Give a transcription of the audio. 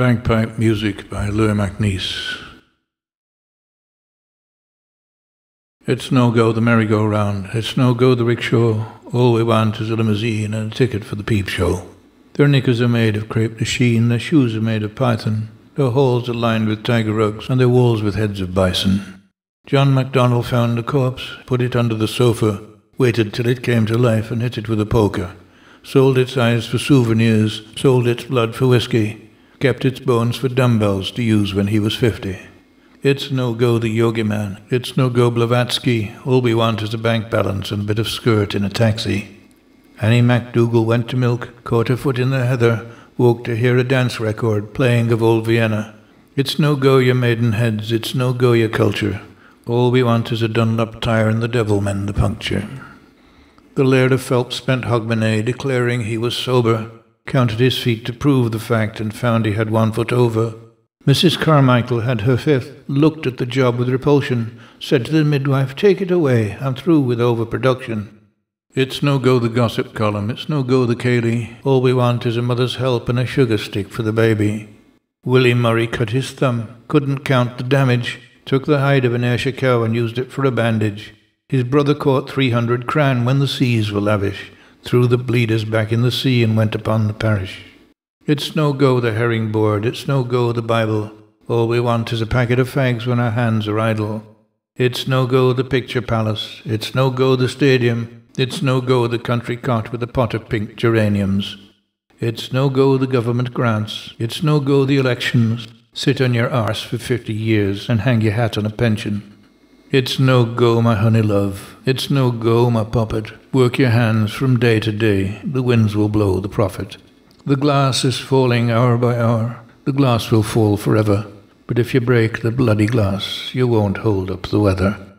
Bagpipe Music by Louis MacNeice. It's no go the merry-go-round, it's no go the rickshaw. All we want is a limousine and a ticket for the peep show. Their knickers are made of crepe de chine, their shoes are made of python, their halls are lined with tiger rugs, and their walls with heads of bison. John MacDonald found a corpse, put it under the sofa, waited till it came to life, and hit it with a poker. Sold its eyes for souvenirs, sold its blood for whiskey, kept its bones for dumbbells to use when he was fifty. It's no go the yogi man, it's no go Blavatsky, all we want is a bank balance and a bit of skirt in a taxi. Annie MacDougall went to milk, caught her foot in the heather, woke to hear a dance record playing of old Vienna. It's no go your maidenheads, it's no go your culture. All we want is a Dunlop tire and the devil mend the puncture. The Laird of Phelps spent Hogmanay declaring he was sober, counted his feet to prove the fact, and found he had one foot over. Mrs. Carmichael had her fifth, looked at the job with repulsion, said to the midwife, Take it away, I'm through with overproduction. It's no go the gossip column, it's no go the Ceilidh. All we want is a mother's help and a sugar stick for the baby. Willie Murray cut his thumb, couldn't count the damage, took the hide of an Ayrshire cow and used it for a bandage. His brother caught three hundred cran when the seas were lavish, threw the bleeders back in the sea and went upon the parish. It's no go the herring board, it's no go the Bible. All we want is a packet of fags when our hands are idle. It's no go the picture palace, it's no go the stadium, it's no go the country cot with a pot of pink geraniums. It's no go the government grants, it's no go the elections. Sit on your arse for fifty years and hang your hat on a pension. It's no go, my honey love. It's no go, my puppet. Work your hands from day to day. The winds will blow the profit. The glass is falling hour by hour. The glass will fall forever. But if you break the bloody glass, you won't hold up the weather.